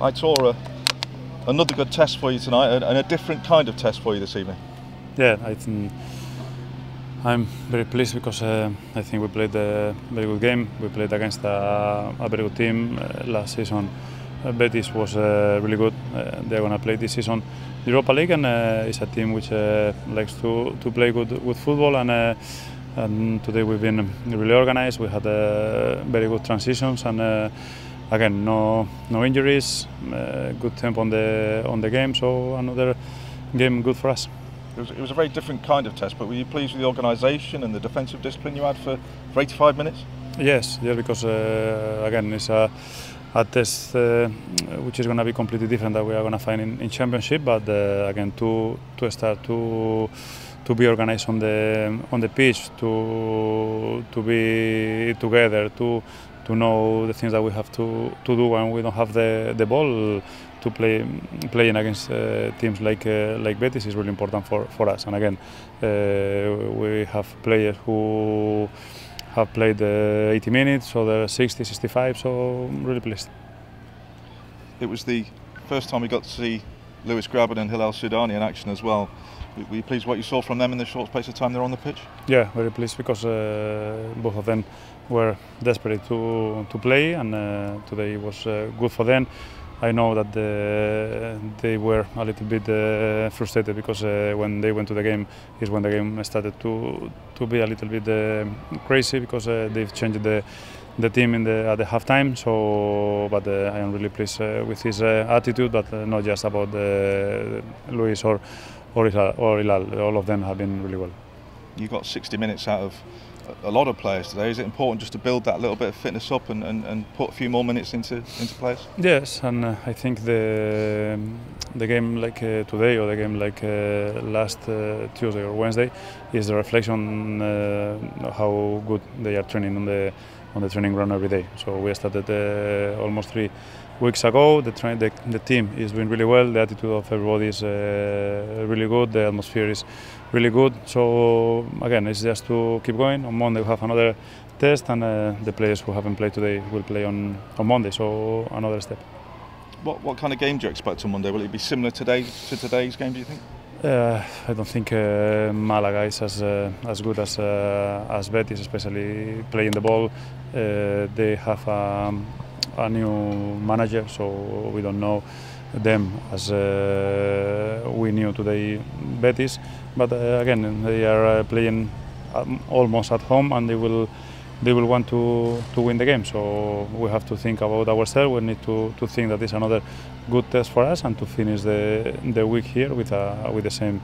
I saw a, another good test for you tonight and a different kind of test for you this evening. Yeah, I think I'm very pleased because uh, I think we played a very good game. We played against a, a very good team uh, last season. Uh, Betis was uh, really good. Uh, they're going to play this season Europa League and uh, it's a team which likes to, to play good, football and and today we've been really organized. We had very good transitions and again, no no injuries, uh, good tempo on the on the game, so another game good for us. It was, it was a very different kind of test, but were you pleased with the organisation and the defensive discipline you had for, for 85 minutes? Yes, yeah, because uh, again, it's a, a test uh, which is going to be completely different that we are going to find in, in Championship, but uh, again, to to start to to be organized on the on the pitch, to to be together, to to know the things that we have to, to do when we don't have the, the ball to play playing against uh, teams like uh, like Betis is really important for, for us. And again, uh, we have players who have played 80 minutes, or the 60, 65. So I'm really pleased. It was the first time we got to see Lewis Grabban and Hilal Soudani in action as well. Were you pleased what you saw from them in the short space of time they're on the pitch? Yeah, very pleased because uh, both of them were desperate to to play, and uh, today was uh, good for them. I know that the, they were a little bit uh, frustrated because uh, when they went to the game is when the game started to to be a little bit uh, crazy because they've changed the the team in the at the halftime. So, but I am really pleased with his attitude, but not just about Luis or or Hilal, or Hilal. All of them have been really well. You got 60 minutes out of a lot of players today. Is it important just to build that little bit of fitness up and, and, and put a few more minutes into into players? Yes, and uh, I think the the game like uh, today or the game like uh, last uh, Tuesday or Wednesday is a reflection uh, how good they are training on the on the training ground every day. So we started uh, almost three weeks ago. The, train, the, the team is doing really well. The attitude of everybody is uh, really good. The atmosphere is really good. So again, it's just to keep going. On Monday we have another test, and uh, the players who haven't played today will play on, on Monday. So another step. What, what kind of game do you expect on Monday? Will it be similar today to today's game? Do you think? Uh, I don't think uh, Malaga is as uh, as good as uh, as Betis, especially playing the ball. Uh, they have um, a new manager, so we don't know them as uh, we knew today Betis. But again, they are playing um, almost at home, and they will they will want to, to win the game. So we have to think about ourselves. We need to, to think that it's another good test for us and to finish the, the week here with, a, with, the same,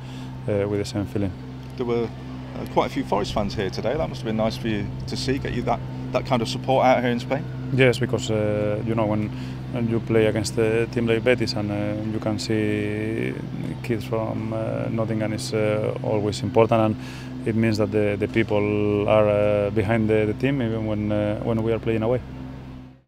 uh, with the same feeling. There were uh, quite a few Forest fans here today. That must have been nice for you to see, get you that, that kind of support out here in Spain. Yes, because uh, you know when, you play against a team like Betis and uh, you can see kids from uh, Nottingham is uh, always important and it means that the, the people are uh, behind the, the team even when, uh, when we are playing away.